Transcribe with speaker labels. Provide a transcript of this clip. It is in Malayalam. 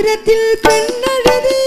Speaker 1: ആയിരത്തിൽ പെണ്ണഴകി